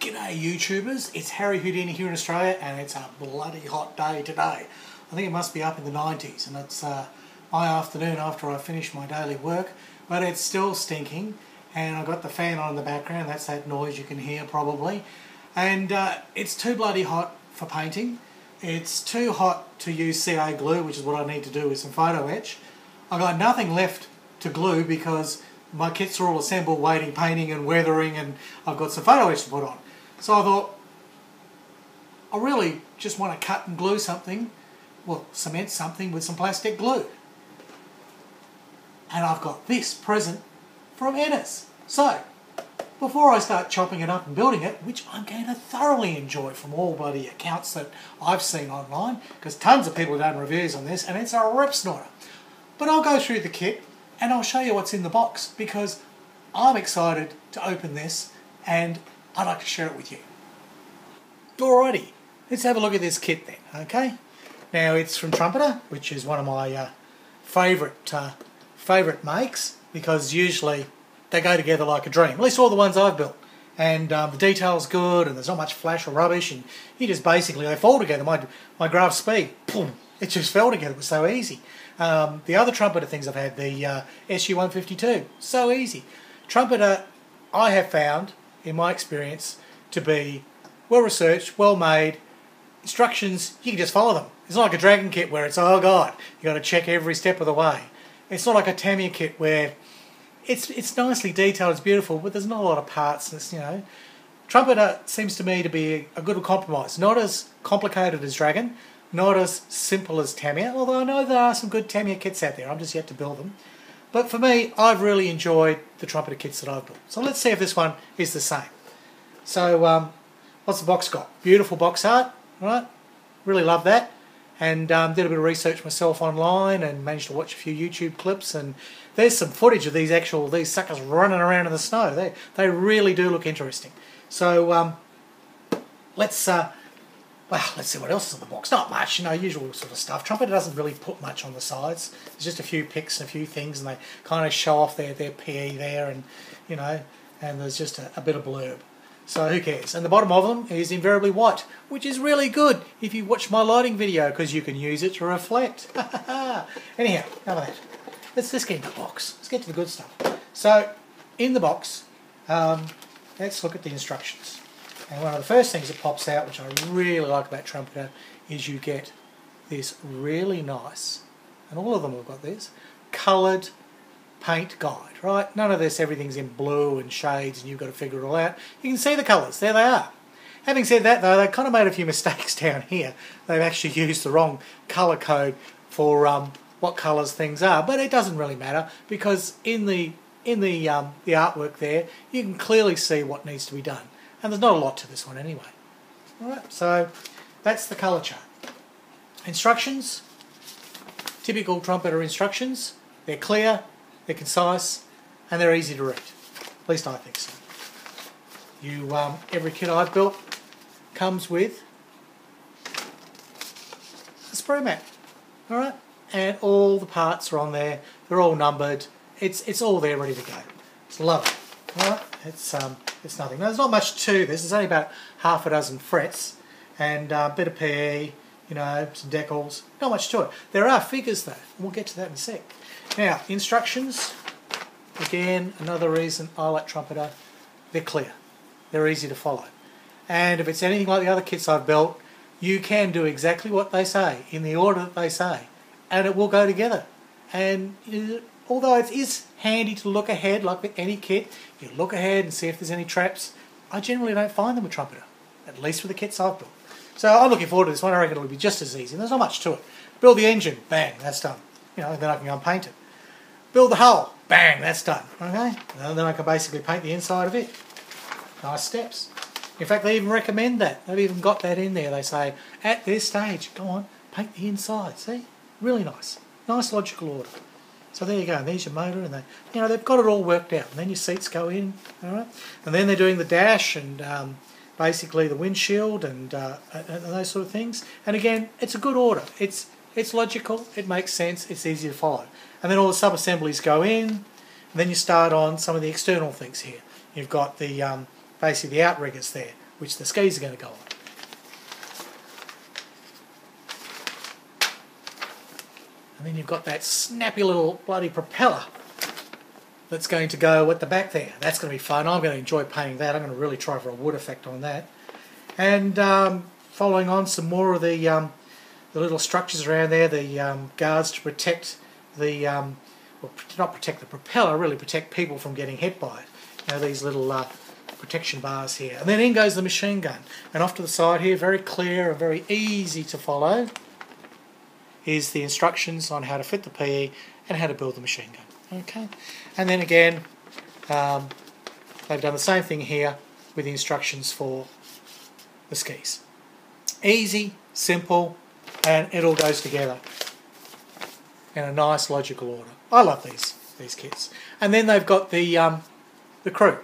G'day YouTubers, it's Harry Houdini here in Australia and it's a bloody hot day today. I think it must be up in the 90s and it's uh, my afternoon after I finish my daily work but it's still stinking and I've got the fan on in the background, that's that noise you can hear probably and uh, it's too bloody hot for painting. It's too hot to use CA glue which is what I need to do with some photo etch. I've got nothing left to glue because my kits are all assembled waiting painting and weathering and I've got some photo etch to put on. So I thought, I really just want to cut and glue something, well, cement something with some plastic glue. And I've got this present from Ennis. So, before I start chopping it up and building it, which I'm going to thoroughly enjoy from all bloody accounts that I've seen online, because tons of people have done reviews on this, and it's a rip snorter. But I'll go through the kit and I'll show you what's in the box, because I'm excited to open this and I'd like to share it with you. Alrighty, let's have a look at this kit then, okay? Now it's from Trumpeter, which is one of my uh, favourite uh, favourite makes, because usually they go together like a dream. At least all the ones I've built. And um, the detail's good, and there's not much flash or rubbish, and you just basically, they fall together. My, my Graf Spee, boom, it just fell together. It was so easy. Um, the other Trumpeter things I've had, the uh, SU-152, so easy. Trumpeter, I have found, in my experience, to be well researched, well made. Instructions, you can just follow them. It's not like a Dragon kit where it's, oh god, you got to check every step of the way. It's not like a Tamiya kit where it's it's nicely detailed, it's beautiful, but there's not a lot of parts. It's, you know, Trumpeter seems to me to be a good compromise. Not as complicated as Dragon, not as simple as Tamiya, although I know there are some good Tamiya kits out there. I'm just yet to build them. But for me, I've really enjoyed the Trumpeter kits that I've built. So let's see if this one is the same. So, um, what's the box got? Beautiful box art, right? Really love that. And um, did a bit of research myself online and managed to watch a few YouTube clips. And there's some footage of these actual these suckers running around in the snow. They they really do look interesting. So um, let's uh, well, let's see what else is in the box. Not much, you know, usual sort of stuff. Trumpeter doesn't really put much on the sides. There's just a few picks and a few things, and they kind of show off their, their PE there, and, you know, and there's just a, a bit of blurb. So who cares? And the bottom of them is invariably white, which is really good if you watch my lighting video, because you can use it to reflect. Anyhow, enough of that. Let's, let's get into the box. Let's get to the good stuff. So, in the box, um, let's look at the instructions. And one of the first things that pops out, which I really like about Trumpeter, is you get this really nice, and all of them have got this, coloured paint guide, right? None of this, everything's in blue and shades and you've got to figure it all out. You can see the colours, there they are. Having said that though, they kind of made a few mistakes down here. They've actually used the wrong colour code for um, what colours things are, but it doesn't really matter because in the in the um, the artwork there, you can clearly see what needs to be done. And there's not a lot to this one anyway. Alright, so that's the colour chart. Instructions, typical trumpeter instructions. They're clear, they're concise, and they're easy to read. At least I think so. You, um, every kit I've built comes with a sprue map. Alright? And all the parts are on there. They're all numbered. It's it's all there ready to go. It's lovely. Alright? It's um it's nothing. Now, there's not much to this. There's only about half a dozen frets and uh, a bit of PE, you know, some decals. Not much to it. There are figures though. We'll get to that in a sec. Now, instructions. Again, another reason I like Trumpeter. They're clear. They're easy to follow. And if it's anything like the other kits I've built, you can do exactly what they say in the order that they say, and it will go together. And although it is handy to look ahead, like with any kit, you look ahead and see if there's any traps. I generally don't find them with Trumpeter, at least with the kits I've built. So I'm looking forward to this one. I reckon it'll be just as easy. There's not much to it. Build the engine, bang, that's done. You know, then I can go and paint it. Build the hull, bang, that's done. Okay, and then I can basically paint the inside of it. Nice steps. In fact, they even recommend that. They've even got that in there. They say, at this stage, go on, paint the inside. See? Really nice. Nice logical order. So there you go. There's your motor, and they, you know, they've got it all worked out. And then your seats go in, all right. And then they're doing the dash and um, basically the windshield and, uh, and those sort of things. And again, it's a good order. It's it's logical. It makes sense. It's easy to follow. And then all the sub assemblies go in. And then you start on some of the external things here. You've got the um, basically the outriggers there, which the skis are going to go on. And then you've got that snappy little bloody propeller that's going to go at the back there. That's going to be fun. I'm going to enjoy painting that. I'm going to really try for a wood effect on that. And um, following on some more of the um, the little structures around there, the um, guards to protect the, um, well, not protect the propeller, really protect people from getting hit by it. You know, these little uh, protection bars here. And then in goes the machine gun. And off to the side here, very clear and very easy to follow, is the instructions on how to fit the PE and how to build the machine gun. Okay, and then again, um, they've done the same thing here with the instructions for the skis. Easy, simple, and it all goes together in a nice logical order. I love these these kits. And then they've got the um, the crew,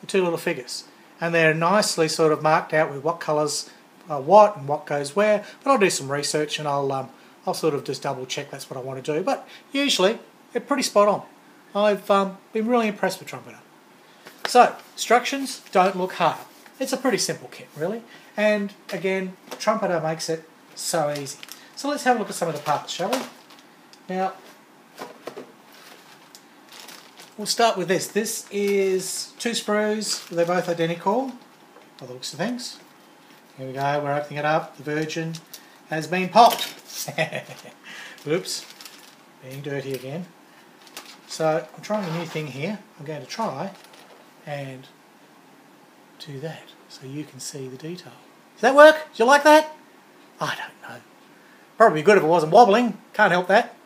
the two little figures, and they're nicely sort of marked out with what colours are what and what goes where. But I'll do some research and I'll um, I'll sort of just double check that's what I want to do. But usually they're pretty spot on. I've um, been really impressed with Trumpeter. So instructions don't look hard. It's a pretty simple kit, really. And again, Trumpeter makes it so easy. So let's have a look at some of the parts, shall we? Now, we'll start with this. This is two sprues. They're both identical, by the looks of things. Here we go, we're opening it up. The Virgin has been popped. Oops, being dirty again. So I'm trying a new thing here. I'm going to try and do that so you can see the detail. Does that work? Do you like that? I don't know. Probably good if it wasn't wobbling. Can't help that.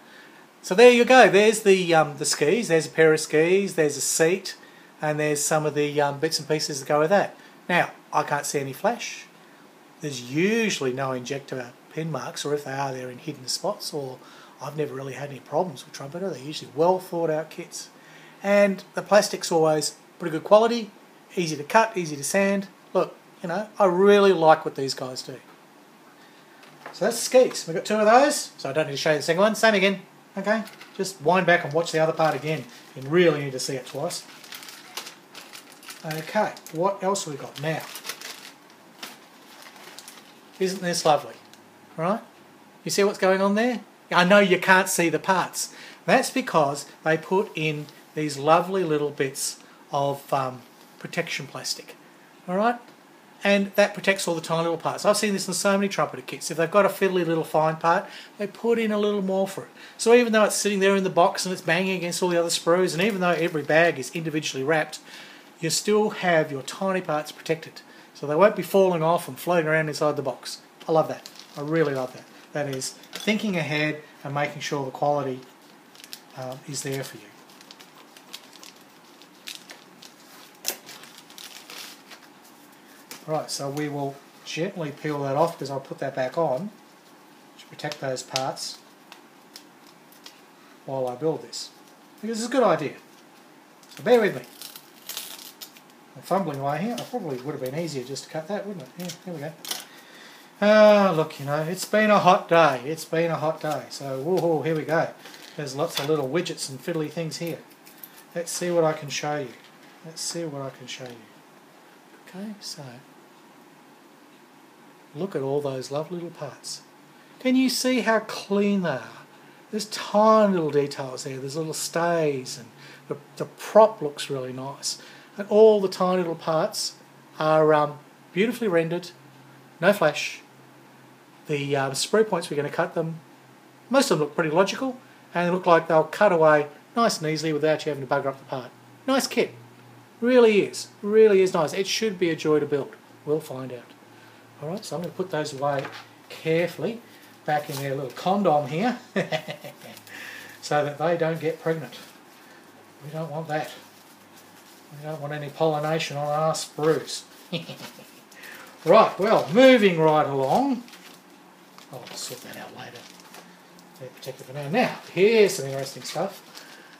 So there you go. There's the um, the skis. There's a pair of skis. There's a seat, and there's some of the um, bits and pieces that go with that. Now I can't see any flash. There's usually no injector pin marks, or if they are, they're in hidden spots. Or I've never really had any problems with trumpeter. They're usually well thought out kits, and the plastic's always pretty good quality, easy to cut, easy to sand. Look, you know, I really like what these guys do. So that's skis. We've got two of those, so I don't need to show you the second one. Same again. Okay, just wind back and watch the other part again. You really need to see it twice. Okay, what else have we got now? Isn't this lovely? Right? You see what's going on there? I know you can't see the parts. That's because they put in these lovely little bits of um, protection plastic. All right? And that protects all the tiny little parts. I've seen this in so many trumpeter kits. If they've got a fiddly little fine part, they put in a little more for it. So even though it's sitting there in the box and it's banging against all the other sprues, and even though every bag is individually wrapped, you still have your tiny parts protected. So they won't be falling off and floating around inside the box. I love that. I really love that. That is thinking ahead and making sure the quality um, is there for you. Right, so we will gently peel that off because I'll put that back on to protect those parts while I build this. Because it's a good idea. So bear with me. I'm fumbling away here. It probably would have been easier just to cut that, wouldn't it? Yeah, we go. Ah, look, you know, it's been a hot day. It's been a hot day. So, whoa, here we go. There's lots of little widgets and fiddly things here. Let's see what I can show you. Let's see what I can show you. Okay, so Look at all those lovely little parts. Can you see how clean they are? There's tiny little details there. There's little stays and the, the prop looks really nice. And all the tiny little parts are um, beautifully rendered, no flash. The um, points we're going to cut them, most of them look pretty logical and they look like they'll cut away nice and easily without you having to bugger up the part. Nice kit. Really is. Really is nice. It should be a joy to build. We'll find out. Alright, so I'm going to put those away carefully back in their little condom here so that they don't get pregnant. We don't want that. We don't want any pollination on our sprues. right, well, moving right along. Oh, I'll sort that out later. they're protected for now. Now, here's some interesting stuff.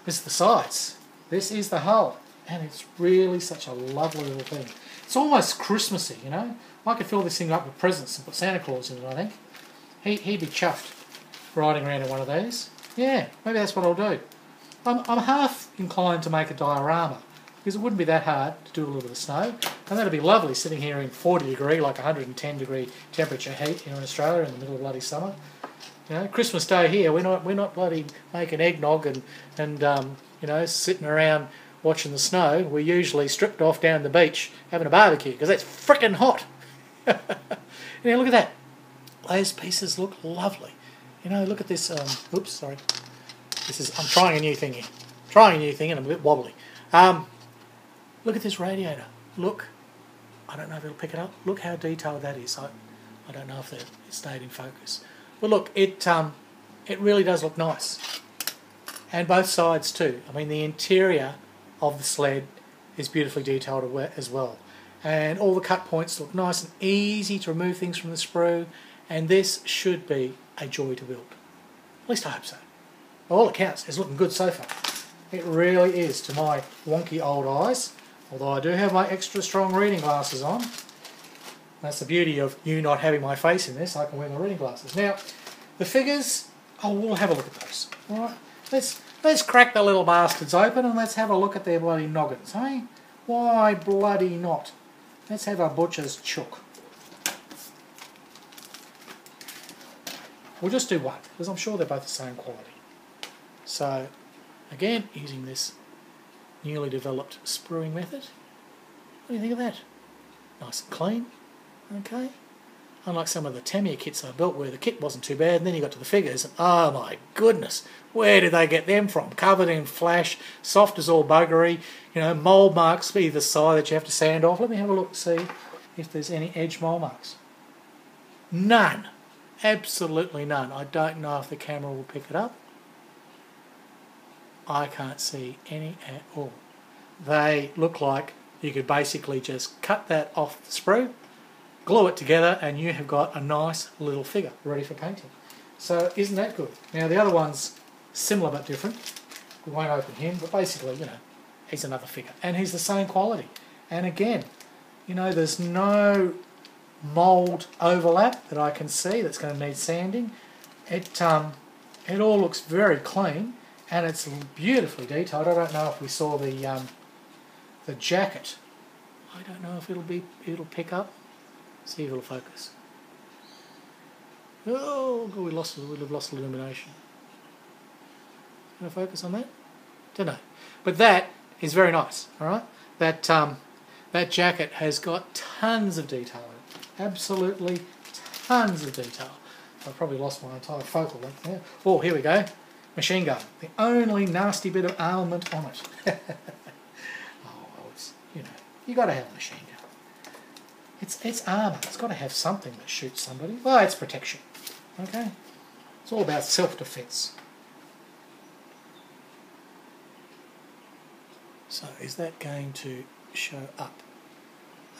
This is the sides. This is the hull. And it's really such a lovely little thing. It's almost Christmassy, you know. I could fill this thing up with presents and put Santa Claus in it, I think. He, he'd be chuffed riding around in one of these. Yeah, maybe that's what I'll do. I'm, I'm half inclined to make a diorama because it wouldn't be that hard to do a little bit of snow. And that'd be lovely sitting here in 40 degree, like 110 degree temperature heat here in Australia in the middle of bloody summer. You know, Christmas Day here, we're not we're not bloody making eggnog and and um, you know sitting around watching the snow. We're usually stripped off down the beach having a barbecue because it's freaking hot. now look at that. Those pieces look lovely. You know, look at this. Um, oops, sorry. This is I'm trying a new thing here. Trying a new thing and I'm a bit wobbly. Um, look at this radiator. Look. I don't know if it'll pick it up. Look how detailed that is. I, I don't know if it stayed in focus. But look, it um, it really does look nice. And both sides too. I mean, the interior of the sled is beautifully detailed as well. And all the cut points look nice and easy to remove things from the sprue. And this should be a joy to build. At least I hope so. By all accounts, it's looking good so far. It really is to my wonky old eyes. Although I do have my extra strong reading glasses on. That's the beauty of you not having my face in this. I can wear my reading glasses. Now, the figures, oh, we'll have a look at those. All right, let's let's crack the little bastards open and let's have a look at their bloody noggins, hey? Why bloody not? Let's have a butcher's chook. We'll just do one, because I'm sure they're both the same quality. So, again, using this newly developed spruing method. What do you think of that? Nice and clean, okay? Unlike some of the Tamiya kits I built where the kit wasn't too bad, and then you got to the figures, and oh my goodness, where did they get them from? Covered in flash, soft as all buggery, you know, mould marks either side that you have to sand off. Let me have a look see if there's any edge mould marks. None. Absolutely none. I don't know if the camera will pick it up. I can't see any at all. They look like you could basically just cut that off the sprue, glue it together, and you have got a nice little figure ready for painting. So isn't that good? Now the other one's similar but different. We won't open him, but basically, you know, he's another figure. And he's the same quality. And again, you know, there's no mould overlap that I can see that's going to need sanding. It, um, it all looks very clean and it's beautifully detailed. I don't know if we saw the um, the jacket. I don't know if it'll be it'll pick up. See if it'll focus. Oh, we lost we have lost illumination. Can I focus on that? Don't know, but that is very nice. All right, that um, that jacket has got tons of detail in it. Absolutely tons of detail. I've probably lost my entire focal length there. Oh, here we go machine gun. The only nasty bit of armament on it. oh, well, it's, you know, you got to have a machine gun. It's, it's armour. It's got to have something that shoots somebody. Well, it's protection. Okay? It's all about self-defense. So, is that going to show up?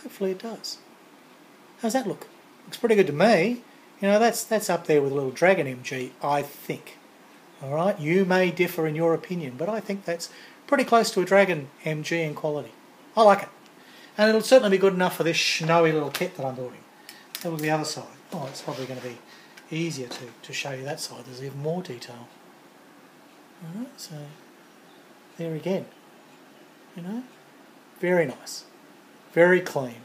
Hopefully it does. How's that look? Looks pretty good to me. You know, that's that's up there with a little Dragon MG, I think. All right, you may differ in your opinion, but I think that's pretty close to a Dragon MG in quality. I like it. And it'll certainly be good enough for this snowy little kit that I'm building. Have a look at the other side. Oh, it's probably going to be easier to, to show you that side. There's even more detail. Alright, so there again. You know? Very nice. Very clean.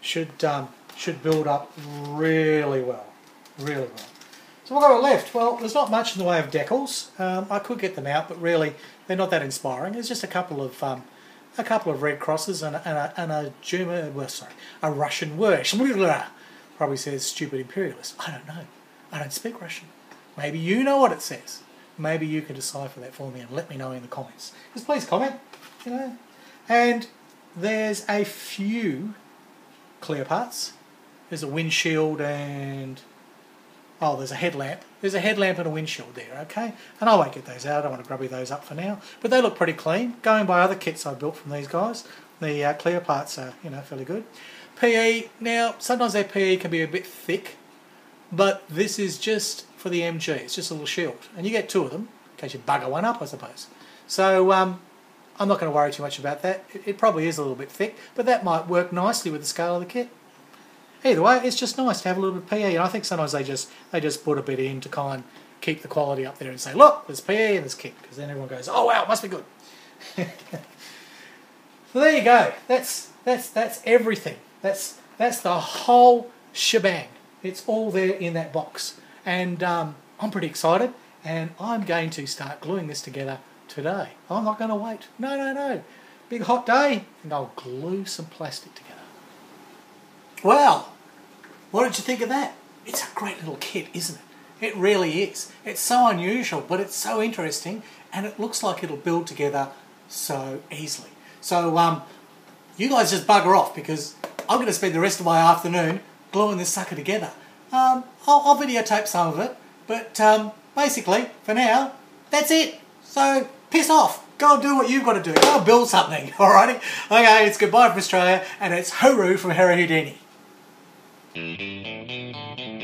Should um, should build up really well. Really well. So what got left? Well, there's not much in the way of decals. Um, I could get them out, but really they're not that inspiring. There's just a couple of um, a couple of red crosses and a, and a, and a German, well, sorry, a Russian word. Probably says stupid imperialist. I don't know. I don't speak Russian. Maybe you know what it says. Maybe you can decipher that for me and let me know in the comments. Just please comment, you know. And there's a few clear parts. There's a windshield and Oh, there's a headlamp. There's a headlamp and a windshield there, okay? And I won't get those out. I don't want to grubby those up for now. But they look pretty clean. Going by other kits I built from these guys, the uh, clear parts are, you know, fairly good. PE, now, sometimes their PE can be a bit thick. but this is just for the MG. It's just a little shield, and you get two of them in case you bugger one up, I suppose. So um, I'm not going to worry too much about that. It, it probably is a little bit thick, but that might work nicely with the scale of the kit. Either way, it's just nice to have a little bit of PE, and I think sometimes they just they just put a bit in to kind of keep the quality up there and say, look, there's PE and there's kit, because then everyone goes, oh wow, it must be good. so there you go. That's that's that's everything. That's that's the whole shebang. It's all there in that box, and um, I'm pretty excited. And I'm going to start gluing this together today. I'm not going to wait. No, no, no. Big hot day, and I'll glue some plastic together. Well, what did you think of that? It's a great little kit, isn't it? It really is. It's so unusual, but it's so interesting, and it looks like it'll build together so easily. So, um, you guys just bugger off because I'm going to spend the rest of my afternoon gluing this sucker together. Um, I'll, I'll, videotape some of it, but um, basically, for now, that's it. So, piss off. Go and do what you've got to do. Go and build something, alrighty? Okay, it's goodbye from Australia, and it's hooroo from Harry Houdini. Thank you.